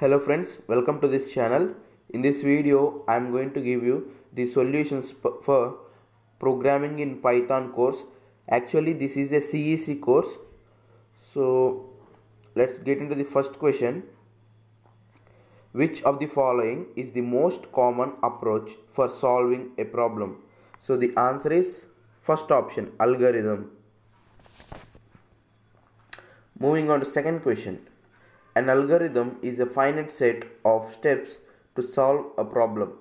Hello friends, welcome to this channel. In this video, I am going to give you the solutions for programming in Python course. Actually, this is a CEC course. So, let's get into the first question. Which of the following is the most common approach for solving a problem? So, the answer is first option algorithm. Moving on to second question. An algorithm is a finite set of steps to solve a problem.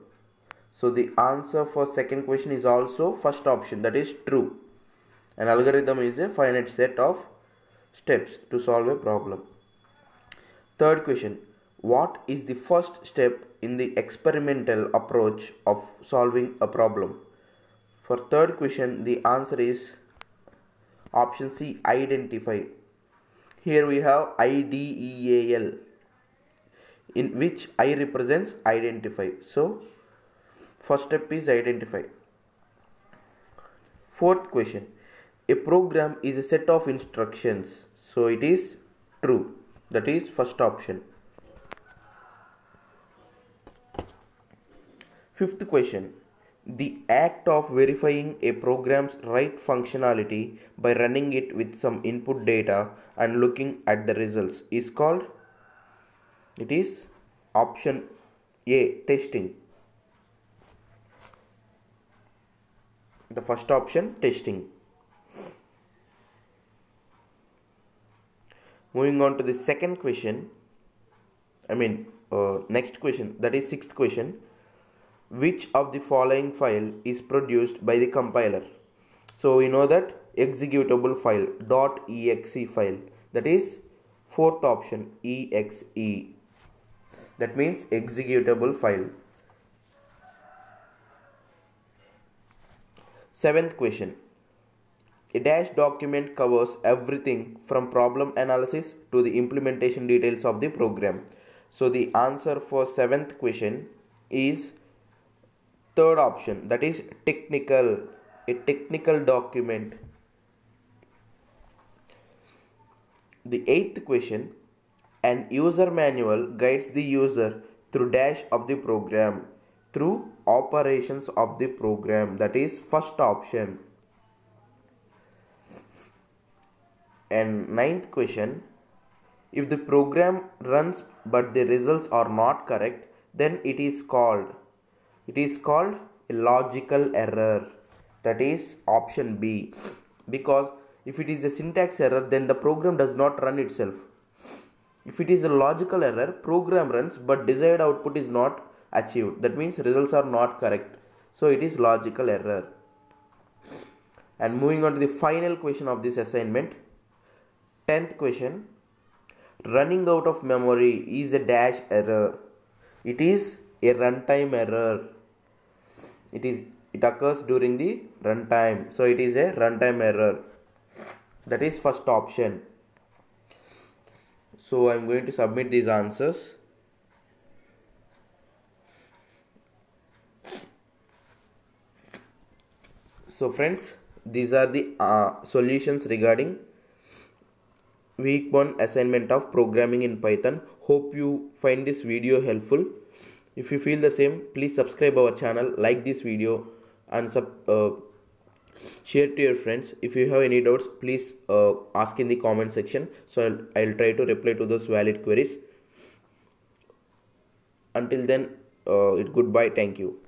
So the answer for second question is also first option that is true. An algorithm is a finite set of steps to solve a problem. Third question. What is the first step in the experimental approach of solving a problem? For third question the answer is option C identify here we have IDEAL in which I represents identify. So first step is identify. Fourth question. A program is a set of instructions. So it is true. That is first option. Fifth question. The act of verifying a program's right functionality by running it with some input data and looking at the results is called it is option A testing. The first option testing. Moving on to the second question. I mean uh, next question that is sixth question which of the following file is produced by the compiler? So we know that executable file .dot .exe file that is fourth option exe. That means executable file. Seventh question. A dash document covers everything from problem analysis to the implementation details of the program. So the answer for seventh question is third option that is technical a technical document. The eighth question an user manual guides the user through dash of the program through operations of the program that is first option. And ninth question if the program runs but the results are not correct then it is called it is called a logical error. That is option B. Because if it is a syntax error then the program does not run itself. If it is a logical error program runs but desired output is not achieved. That means results are not correct. So it is logical error. And moving on to the final question of this assignment. 10th question. Running out of memory is a dash error. It is a runtime error it is it occurs during the runtime. So it is a runtime error. That is first option. So i'm going to submit these answers. So friends these are the uh, solutions regarding week 1 assignment of programming in python. Hope you find this video helpful if you feel the same please subscribe our channel like this video and sub, uh, share to your friends. If you have any doubts please uh, ask in the comment section. So I'll, I'll try to reply to those valid queries. Until then uh, it goodbye. Thank you